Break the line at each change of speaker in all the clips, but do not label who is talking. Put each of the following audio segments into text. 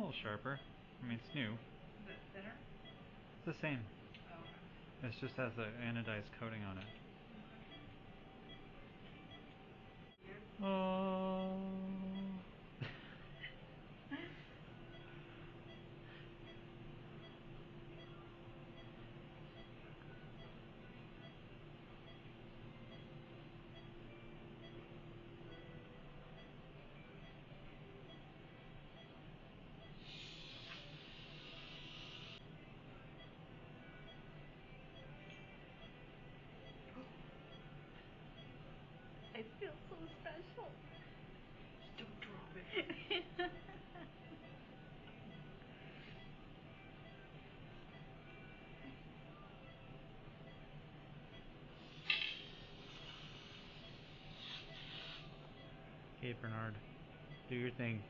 A little sharper. I mean, it's new.
Is it thinner?
It's the same.
Oh, okay.
It just has an anodized coating on it.
I feel so special.
Don't drop it.
Okay, Bernard. Do your thing.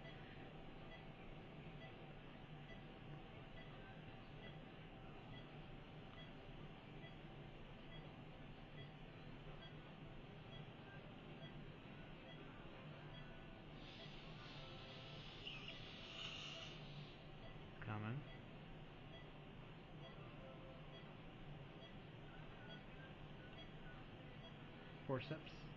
Forceps.